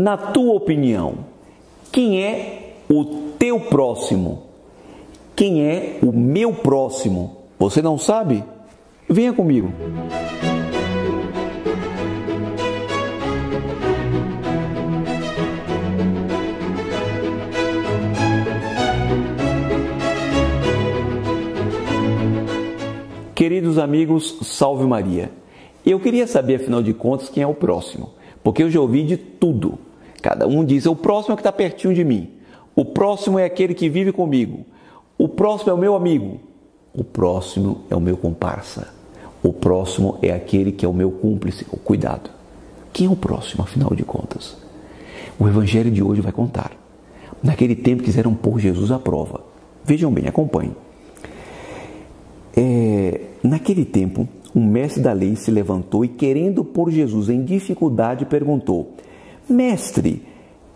Na tua opinião, quem é o teu próximo? Quem é o meu próximo? Você não sabe? Venha comigo. Queridos amigos, salve Maria. Eu queria saber, afinal de contas, quem é o próximo, porque eu já ouvi de tudo. Cada um diz: o próximo é que está pertinho de mim, o próximo é aquele que vive comigo, o próximo é o meu amigo, o próximo é o meu comparsa, o próximo é aquele que é o meu cúmplice, o cuidado. Quem é o próximo, afinal de contas? O evangelho de hoje vai contar. Naquele tempo quiseram pôr Jesus à prova. Vejam bem, acompanhem. É, naquele tempo, um mestre da lei se levantou e, querendo pôr Jesus em dificuldade, perguntou: Mestre,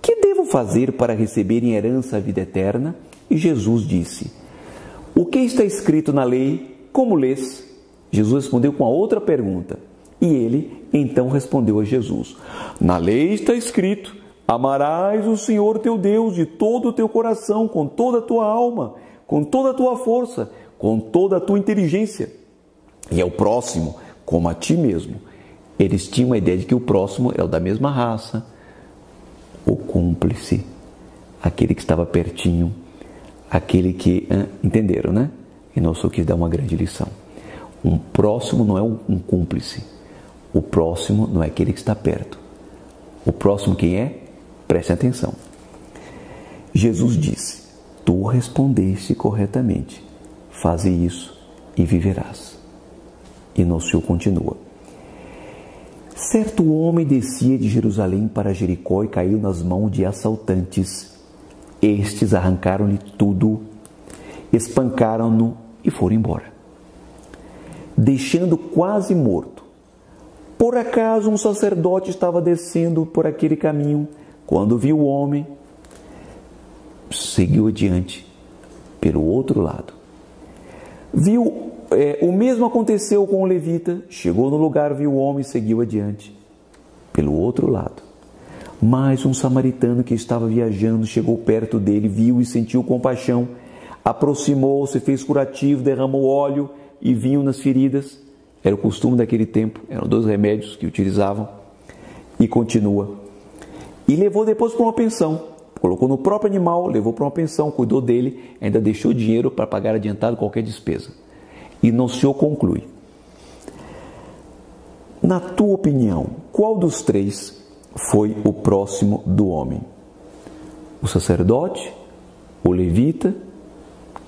que devo fazer para receber em herança a vida eterna? E Jesus disse: O que está escrito na lei? Como lês? Jesus respondeu com a outra pergunta. E ele então respondeu a Jesus: Na lei está escrito: Amarás o Senhor teu Deus de todo o teu coração, com toda a tua alma, com toda a tua força com toda a tua inteligência. E é o próximo como a ti mesmo. Eles tinham a ideia de que o próximo é o da mesma raça, o cúmplice, aquele que estava pertinho, aquele que. Entenderam, né? E só quis dar uma grande lição. Um próximo não é um cúmplice. O próximo não é aquele que está perto. O próximo quem é? Preste atenção. Jesus disse: Tu respondeste corretamente. Faze isso e viverás. E Senhor continua. Certo homem descia de Jerusalém para Jericó e caiu nas mãos de assaltantes. Estes arrancaram-lhe tudo, espancaram-no e foram embora, deixando quase morto. Por acaso um sacerdote estava descendo por aquele caminho, quando viu o homem, seguiu adiante pelo outro lado Viu, é, o mesmo aconteceu com o levita, chegou no lugar, viu o homem e seguiu adiante. Pelo outro lado, mais um samaritano que estava viajando chegou perto dele, viu e sentiu compaixão, aproximou-se, fez curativo, derramou óleo e vinho nas feridas. Era o costume daquele tempo, eram dois remédios que utilizavam. E continua. E levou depois para uma pensão. Colocou no próprio animal, levou para uma pensão, cuidou dele, ainda deixou dinheiro para pagar adiantado qualquer despesa. E não se conclui. Na tua opinião, qual dos três foi o próximo do homem? O sacerdote, o levita,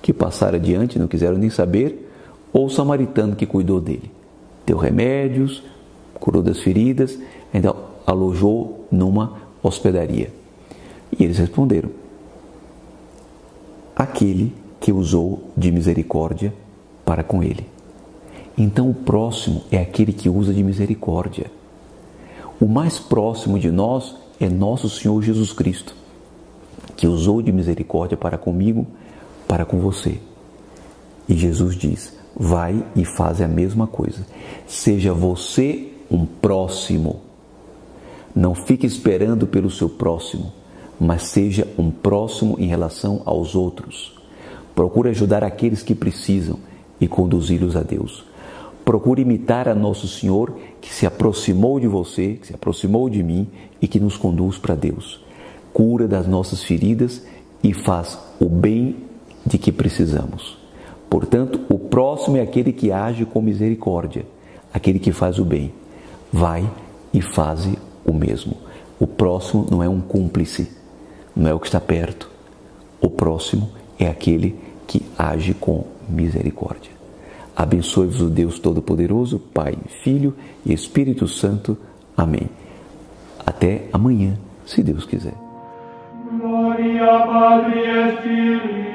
que passaram adiante, não quiseram nem saber, ou o samaritano que cuidou dele? Deu remédios, curou das feridas, ainda alojou numa hospedaria. E eles responderam: Aquele que usou de misericórdia para com ele. Então o próximo é aquele que usa de misericórdia. O mais próximo de nós é nosso Senhor Jesus Cristo, que usou de misericórdia para comigo, para com você. E Jesus diz: vai e faz a mesma coisa. Seja você um próximo. Não fique esperando pelo seu próximo mas seja um próximo em relação aos outros. Procure ajudar aqueles que precisam e conduzi-los a Deus. Procure imitar a Nosso Senhor que se aproximou de você, que se aproximou de mim e que nos conduz para Deus. Cura das nossas feridas e faz o bem de que precisamos. Portanto, o próximo é aquele que age com misericórdia, aquele que faz o bem. Vai e faze o mesmo. O próximo não é um cúmplice, não é o que está perto. O próximo é aquele que age com misericórdia. Abençoe-vos o Deus Todo-Poderoso, Pai, Filho e Espírito Santo. Amém. Até amanhã, se Deus quiser. Glória Padre